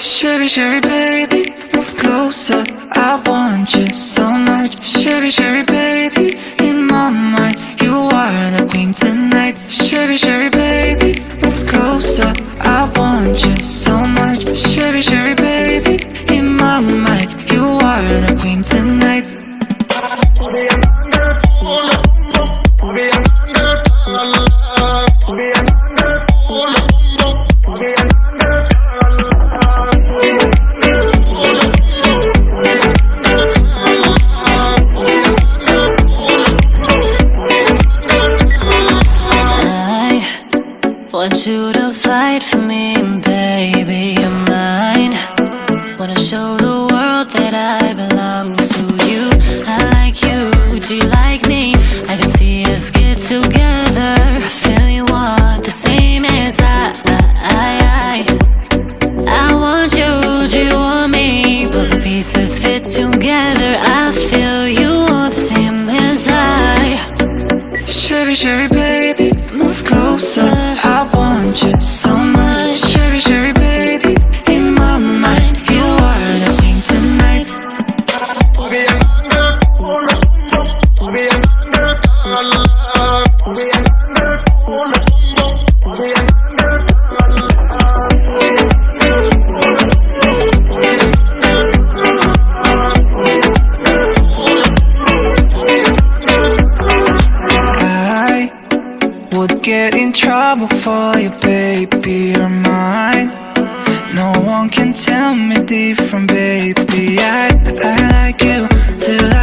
Cherry, Cherry, baby, move closer. I want you so much. Cherry, Cherry, want you to fight for me, baby, you're mine. Wanna show the world that I belong to you. I like you, do you like me? I can see us get together. I feel you want the same as I. I, I want you, do you want me? Both the pieces fit together. I feel you want the same as I. Cherry, Cherry, baby, move closer. I you so trouble for you, baby, you're mine. No one can tell me different, baby. I, I like you, do you